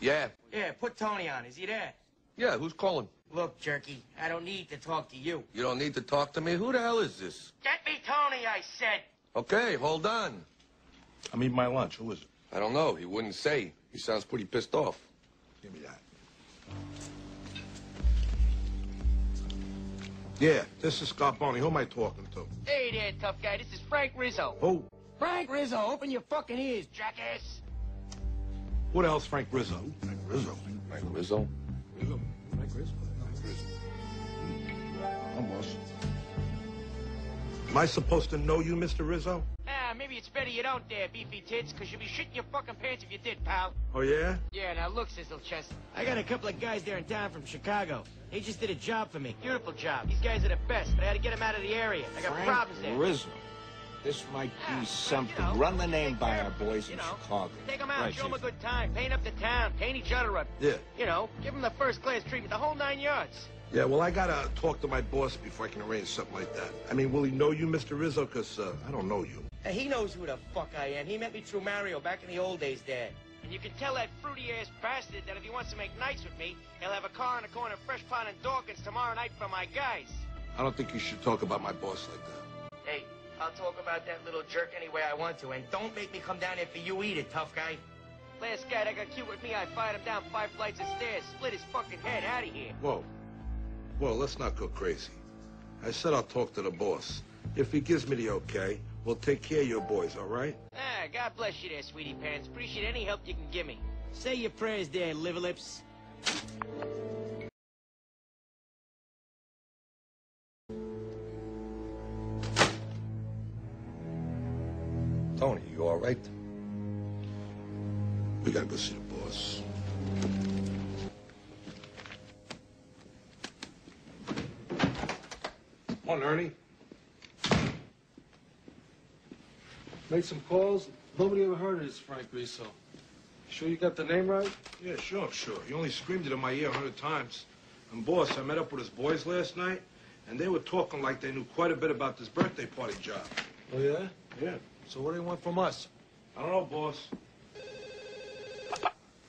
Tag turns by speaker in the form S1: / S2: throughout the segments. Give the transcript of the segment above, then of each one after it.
S1: Yeah.
S2: Yeah, put Tony on. Is he there?
S1: Yeah, who's calling?
S2: Look, Jerky, I don't need to talk to you.
S1: You don't need to talk to me. Who the hell is this?
S2: Get me Tony, I said.
S1: Okay, hold on.
S3: I'm eating my lunch. Who is it?
S1: I don't know. He wouldn't say. He sounds pretty pissed off.
S3: Give me that. Yeah, this is Scarboni. Who am I talking to?
S2: Hey there, tough guy. This is Frank Rizzo.
S3: Who?
S2: Frank Rizzo, open your fucking ears, jackass.
S3: Who else, Frank Rizzo? Frank Rizzo.
S1: Frank Rizzo?
S3: Rizzo. Frank Rizzo. Frank Rizzo. Almost. Am I supposed to know you, Mr. Rizzo?
S2: Ah, maybe it's better you don't there, beefy tits, because you'd be shitting your fucking pants if you did, pal.
S3: Oh, yeah?
S2: Yeah, now look, Sizzle Chest. I got a couple of guys there in town from Chicago. They just did a job for me. Beautiful job. These guys are the best, but I had to get them out of the area. I got problems there.
S4: Rizzo. This might
S2: Yeah,
S4: be something.
S2: you know,
S4: Run the name by
S2: care
S4: our boys
S2: you
S4: in
S2: know.
S4: Chicago.
S2: Take them out,
S4: Right,
S2: show them a good time, paint up the town, paint each other up.
S3: Yeah.
S2: You know, give them the first class treatment, the whole nine yards.
S3: Yeah, well, I gotta talk to my boss before I can arrange something like that. I mean, will he know you, Mr. Rizzo? Because uh, I don't know you.
S2: He knows who the fuck I am. He met me through Mario back in the old days there. And you can tell that fruity-ass bastard that if he wants to make nights with me, he'll have a car on the corner of Fresh Pond and Dawkins tomorrow night for my guys.
S3: I don't think you should talk about my boss like that.
S2: Hey, I'll talk about that little jerk any way I want to, and don't make me come down there for you either, tough guy. Last guy that got cute with me, I fired him down five flights of stairs, split his fucking head out of here.
S3: Whoa. Whoa, let's not go crazy. I said I'll talk to the boss. If he gives me the okay, we'll take care of your boys, all right?
S2: Ah, God bless you there, sweetie pants. Appreciate any help you can give me. Say your prayers there, liver
S1: Tony, you all right?
S3: We gotta go see the boss. Come on, Ernie.
S5: Made some calls. Nobody ever heard of this Frank Rizzo. Sure you got the name right?
S3: Yeah, sure, I'm sure. He only screamed it in my ear a hundred times. And boss, I met up with his boys last night, and they were talking like they knew quite a bit about this birthday party job.
S5: Oh, yeah?
S3: Yeah.
S5: So what do you want from us?
S3: I don't know, boss.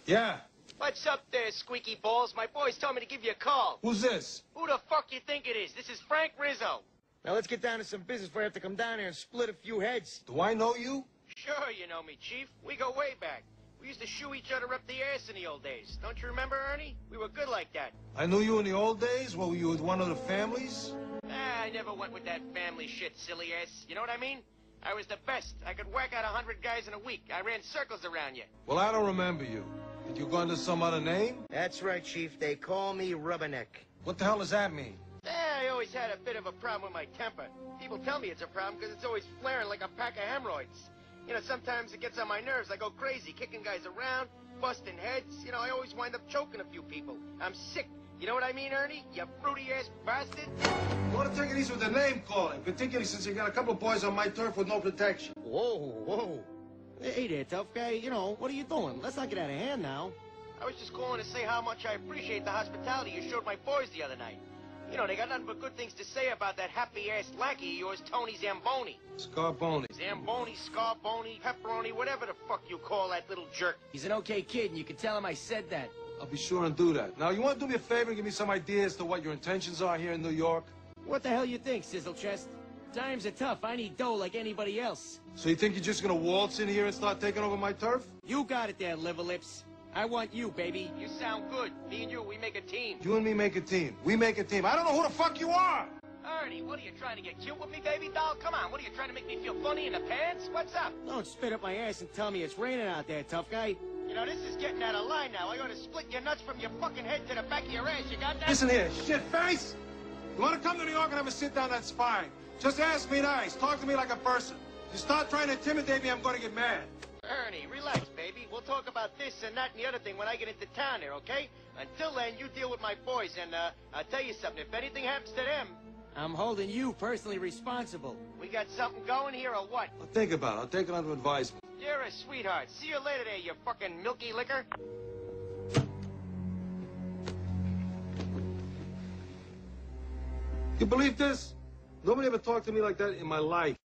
S5: Yeah.
S2: What's up there, squeaky balls? My boys told me to give you a call.
S5: Who's this?
S2: Who the fuck you think it is? This is Frank Rizzo. Now let's get down to some business before I have to come down here and split a few heads.
S5: Do I know you?
S2: Sure, you know me, Chief. We go way back. We used to shoo each other up the ass in the old days. Don't you remember, Ernie? We were good like that.
S5: I knew you in the old days. Well, were you with one of the families?
S2: Ah, I never went with that family shit, silly ass. You know what I mean? I was the best. I could whack out a hundred guys in a week. I ran circles around you.
S5: Well, I don't remember you. Did you go under some other name?
S2: That's right, Chief. They call me Rubberneck.
S5: What the hell does that mean?
S2: Eh, I always had a bit of a problem with my temper. People tell me it's a problem because it's always flaring like a pack of hemorrhoids. You know, sometimes it gets on my nerves. I go crazy, kicking guys around, busting heads. You know, I always wind up choking a few people. I'm sick. You know what I mean, Ernie? You fruity-ass bastard?
S5: You want to take it easy with the name calling, particularly since you got a couple of boys on my turf with no protection.
S2: Whoa, whoa. Hey there, tough guy. You know, what are you doing? Let's not get out of hand now. I was just calling to say how much I appreciate the hospitality you showed my boys the other night. You know, they got nothing but good things to say about that happy-ass lackey of yours, Tony Zamboni.
S5: Scarboni.
S2: Zamboni, Scarboni, Pepperoni, whatever the fuck you call that little jerk. He's an okay kid, and you can tell him I said that.
S5: I'll be sure and do that. Now, you want to do me a favor and give me some ideas to what your intentions are here in New York?
S2: What the hell you think, Sizzle Chest? Times are tough. I need dough like anybody else.
S5: So you think you're just gonna waltz in here and start taking over my turf?
S2: You got it there, liver lips. I want you, baby. You sound good. Me and you, we make a team.
S5: You and me make a team. We make a team. I don't know who the fuck you are!
S2: Ernie, what are you trying to get cute with me, baby doll? Come on, what are you trying to make me feel funny in the pants? What's up? Don't spit up my ass and tell me it's raining out there, tough guy. You know, this is getting out of line now. I ought to split your nuts from your fucking head to the back of your ass. You got that?
S5: Listen here, shit face! You wanna come to New York and have a sit down, that's fine. Just ask me nice. Talk to me like a person. You start trying to intimidate me, I'm gonna get mad.
S2: Ernie, relax, baby. We'll talk about this and that and the other thing when I get into town here, okay? Until then, you deal with my boys, and uh, I'll tell you something. If anything happens to them, I'm holding you personally responsible. We got something going here or what?
S5: I'll think about it. I'll take it under advisement.
S2: You're a sweetheart. See you later there, you fucking milky liquor.
S5: You believe this? Nobody ever talked to me like that in my life.